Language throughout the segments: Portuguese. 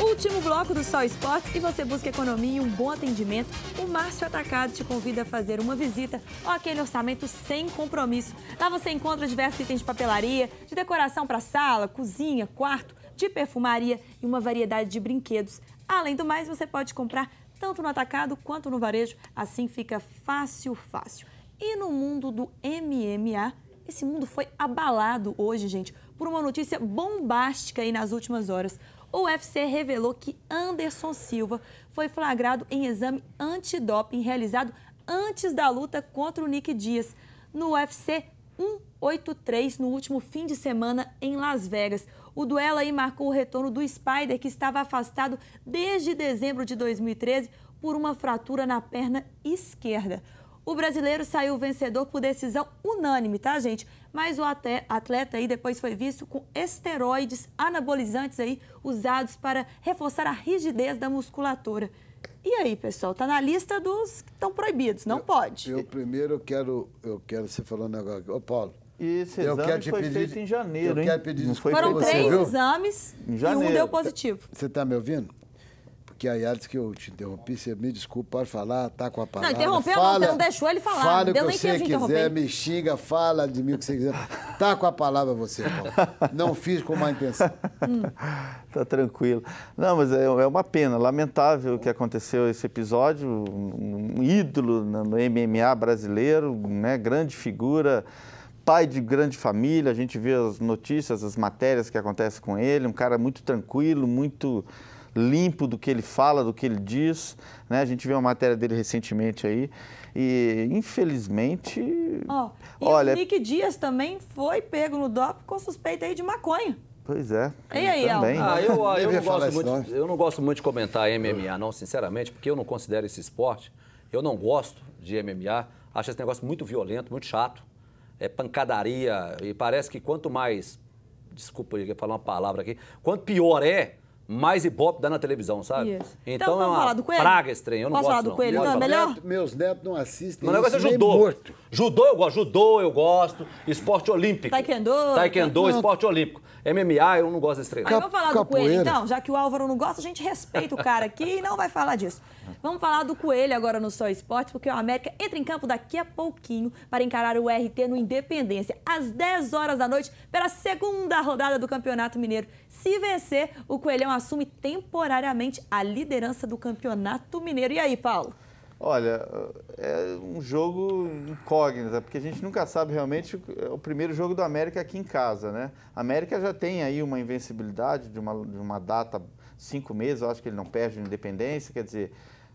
Último bloco do Sol Esportes e você busca economia e um bom atendimento. O Márcio Atacado te convida a fazer uma visita ou aquele orçamento sem compromisso. Lá você encontra diversos itens de papelaria, de decoração para sala, cozinha, quarto, de perfumaria e uma variedade de brinquedos. Além do mais, você pode comprar tanto no atacado quanto no varejo. Assim fica fácil, fácil. E no mundo do MMA, esse mundo foi abalado hoje, gente, por uma notícia bombástica aí nas últimas horas o UFC revelou que Anderson Silva foi flagrado em exame antidoping realizado antes da luta contra o Nick Dias no UFC 183 no último fim de semana em Las Vegas. O duelo aí marcou o retorno do Spider, que estava afastado desde dezembro de 2013 por uma fratura na perna esquerda. O brasileiro saiu vencedor por decisão unânime, tá, gente? Mas o atleta aí depois foi visto com esteroides anabolizantes aí usados para reforçar a rigidez da musculatura. E aí, pessoal, tá na lista dos que estão proibidos, não eu, pode. Eu primeiro quero, eu quero você falando um negócio. Ô, Paulo. E esse eu exame foi pedir, feito em janeiro, eu hein? Quero pedir Foram você, três viu? exames e um deu positivo. Você está me ouvindo? Que a Yara disse que eu te interrompi. Você me desculpa, pode falar, tá com a palavra. Não, interrompeu fala, não, você não deixou ele falar. Fala o que você quiser, me xinga, fala de mim o que você quiser. Tá com a palavra você, Paulo. Não fiz com má intenção. Hum. Tá tranquilo. Não, mas é, é uma pena, lamentável que aconteceu esse episódio. Um ídolo no MMA brasileiro, né, grande figura pai de grande família, a gente vê as notícias, as matérias que acontecem com ele, um cara muito tranquilo, muito limpo do que ele fala, do que ele diz. Né? A gente viu uma matéria dele recentemente aí. E, infelizmente. Oh, e olha, o Nick Dias também foi pego no DOP com suspeita aí de maconha. Pois é. E aí, também. Ah, eu, eu, não gosto muito, eu não gosto muito de comentar MMA, não, sinceramente, porque eu não considero esse esporte. Eu não gosto de MMA. Acho esse negócio muito violento, muito chato. É pancadaria. E parece que quanto mais. Desculpa, eu ia falar uma palavra aqui. Quanto pior é, mais ibope dá na televisão, sabe? Isso. Então, então é uma falar do coelho? praga estranha. Eu não Posso gosto, falar do não. coelho, então? É falar. melhor? Neto, meus netos não assistem O negócio é judô. morto. Judô eu gosto. Judô eu gosto. Esporte olímpico. Taekwondo. Taekwondo, esporte olímpico. MMA eu não gosto desse treino. Aí vamos falar do Capoeira. coelho, então, já que o Álvaro não gosta, a gente respeita o cara aqui e não vai falar disso. Vamos falar do coelho agora no Só Esporte, porque o América entra em campo daqui a pouquinho para encarar o RT no Independência, às 10 horas da noite, pela segunda rodada do Campeonato Mineiro. Se vencer, o Coelhão assume temporariamente a liderança do Campeonato Mineiro. E aí, Paulo? Olha, é um jogo incógnita, porque a gente nunca sabe realmente o primeiro jogo do América aqui em casa, né? A América já tem aí uma invencibilidade de uma, de uma data, cinco meses, eu acho que ele não perde a independência, quer dizer,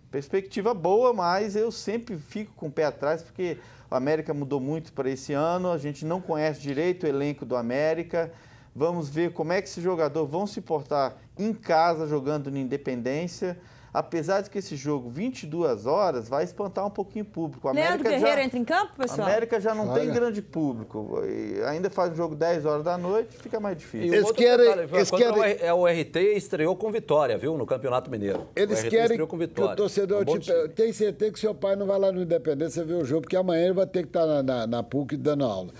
perspectiva boa, mas eu sempre fico com o pé atrás, porque o América mudou muito para esse ano, a gente não conhece direito o elenco do América, vamos ver como é que esses jogadores vão se portar em casa, jogando na Independência, apesar de que esse jogo, 22 horas, vai espantar um pouquinho o público. A Leandro América Guerreiro já, entra em campo, a pessoal? América já não tem Olha. grande público. E ainda faz um jogo 10 horas da noite, fica mais difícil. Eles querem- detalhe, eles querem- é o RT estreou com vitória, viu, no Campeonato Mineiro. Eles querem estreou com que vitória. o torcedor É um tipo, tem certeza que seu pai não vai lá no Independência ver o jogo, porque amanhã ele vai ter que estar na, na, na PUC dando aula.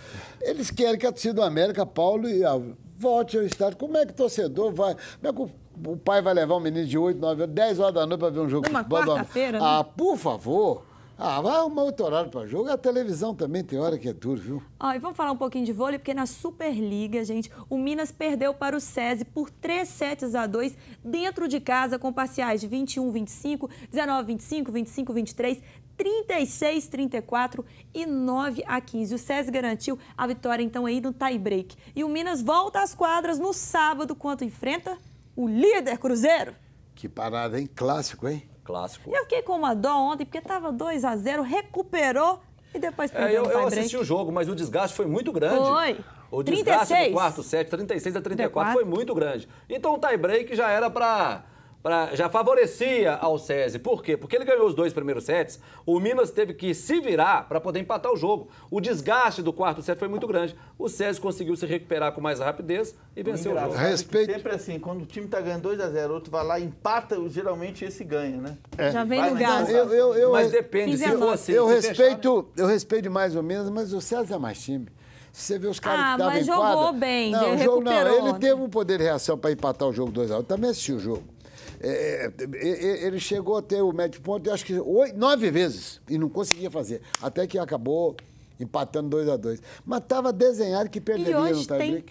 Eles querem que a torcida do América, Paulo, e a- volte ao estádio. Como é que o torcedor vai. Como é que o, pai vai levar um menino de 8, 9 anos, 10 horas da noite para ver um jogo Numa de futebol quarta-feira, né? Ah, por favor. Ah, vai arrumar outro horário para jogo. A televisão também tem hora que é duro, viu? Ó, e vamos falar um pouquinho de vôlei, porque na Superliga, gente, o Minas perdeu para o SESI por 3 sets a 2 dentro de casa, com parciais de 21 25, 19 25, 25 23, 36 34 e 9 a 15. O SESI garantiu a vitória, então, aí no tie-break. E o Minas volta às quadras no sábado, quando enfrenta o líder Cruzeiro. Que parada, hein? Clássico, hein? Clássico. E eu fiquei com uma dó ontem, porque estava 2 a 0 recuperou e depois É, perdeu eu, no eu tie-break. assisti o jogo, mas o desgaste foi muito grande. Foi. O desgaste 36. do quarto set, 36 a 34, 34. foi muito grande. Então o tie-break já era para pra- já favorecia ao SESI. Por quê? Porque ele ganhou os dois primeiros sets, o Minas teve que se virar para poder empatar o jogo. O desgaste do quarto set foi muito grande. O SESI conseguiu se recuperar com mais rapidez e venceu o jogo. É Respeito- Sempre assim, quando o time tá ganhando 2x0, outro vai lá e empata, geralmente esse ganha, né? Já vem Vai no gás. Eu, eu, eu, Mas depende, se a for assim. eu fechar, respeito, eu respeito mais ou menos, mas o César é mais time. Você vê os caras ah, que estavam em quadra... jogou bem, não, ele jogo, não, ele né? teve um poder de reação para empatar o jogo 2x1. Eu também assisti o jogo. É, é, ele chegou a ter o médio ponto, eu acho que oito, nove vezes, e não conseguia fazer. Até que acabou empatando 2 a 2 Mas estava desenhado que perderia e hoje no tie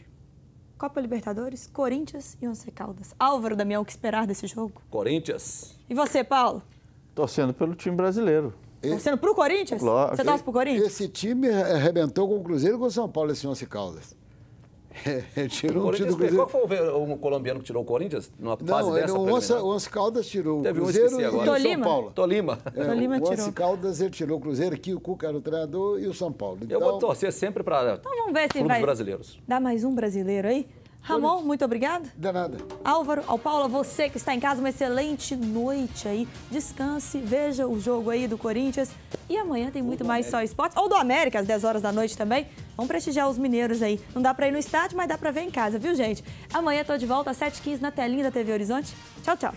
Copa Libertadores, Corinthians e Once Caldas. Álvaro, Damião, o que esperar desse jogo? Corinthians. E você, Paulo? Torcendo pelo time brasileiro. Torcendo pro Corinthians? Claro. Você torce pro Corinthians? Esse time arrebentou com o Cruzeiro e com o São Paulo, esse Once Caldas. tirou o, Cruzeiro. Qual foi o, colombiano que tirou o Corinthians? Numa fase não, dessa o Once, o Once Caldas tirou Teve o Cruzeiro um e o São Paulo. Tolima. É, Tolima o Once tirou. Caldas ele tirou o Cruzeiro, aqui o Cuca era o treinador e o São Paulo. Então, eu vou então, torcer sempre para então, vamos ver se vai brasileiros. Dar mais um brasileiro aí? Ramon, muito obrigado. De nada. Álvaro, ao Paulo, você que está em casa, uma excelente noite aí. Descanse, veja o jogo aí do Corinthians. E amanhã tem muito mais Só Esportes. Ou do América, às 10 horas da noite também. Vamos prestigiar os mineiros aí. Não dá para ir no estádio, mas dá para ver em casa, viu, gente? Amanhã estou de volta às 7h15 na telinha da TV Horizonte. Tchau, tchau.